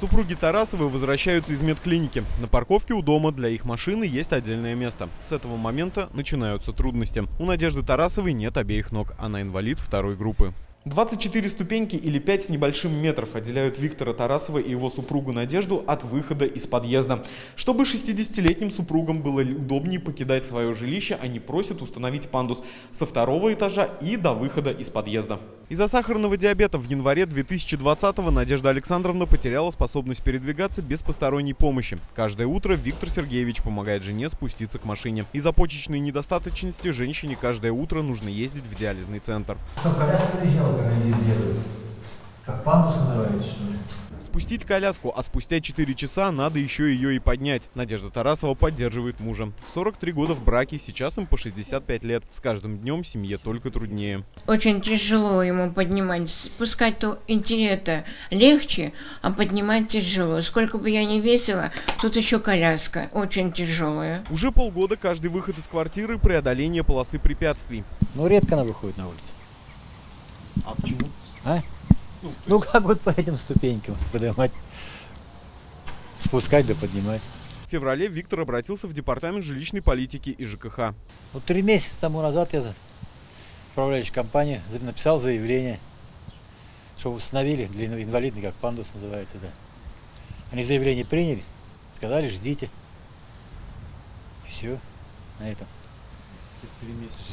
Супруги Тарасовы возвращаются из медклиники. На парковке у дома для их машины есть отдельное место. С этого момента начинаются трудности. У Надежды Тарасовой нет обеих ног. Она инвалид второй группы. 24 ступеньки или 5 с небольшим метров отделяют Виктора Тарасова и его супругу Надежду от выхода из подъезда. Чтобы 60-летним супругам было удобнее покидать свое жилище, они просят установить пандус со второго этажа и до выхода из подъезда. Из-за сахарного диабета в январе 2020-го Надежда Александровна потеряла способность передвигаться без посторонней помощи. Каждое утро Виктор Сергеевич помогает жене спуститься к машине. Из-за почечной недостаточности женщине каждое утро нужно ездить в диализный центр. Что, коляска приезжала, как они здесь делают? Как пандус что ли? Спустить коляску, а спустя 4 часа надо еще ее и поднять. Надежда Тарасова поддерживает мужа. В 43 года в браке, сейчас им по 65 лет. С каждым днем семье только труднее. Очень тяжело ему поднимать. Спускать-то интересно легче, а поднимать тяжело. Сколько бы я ни весила, тут еще коляска. Очень тяжелая. Уже полгода каждый выход из квартиры – преодоление полосы препятствий. Ну, редко она выходит на улицу. А почему? А? Ну, как вот по этим ступенькам поднимать, спускать да поднимать. В феврале Виктор обратился в департамент жилищной политики и ЖКХ. Вот три месяца тому назад я управляющей компании написал заявление, что установили для инв- инвалидных, как пандус называется, да. Они заявление приняли, сказали, ждите. Все, на этом.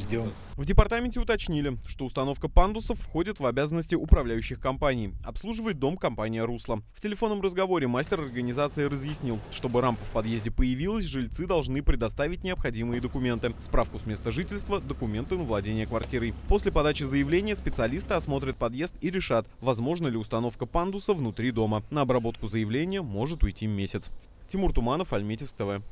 Ждем. В департаменте уточнили, что установка пандусов входит в обязанности управляющих компаний. Обслуживает дом компания «Русло». В телефонном разговоре мастер организации разъяснил, чтобы рампа в подъезде появилась, жильцы должны предоставить необходимые документы. Справку с места жительства, документы на владение квартирой. После подачи заявления специалисты осмотрят подъезд и решат, возможно ли установка пандуса внутри дома. На обработку заявления может уйти месяц. Тимур Туманов, Альметьевск ТВ.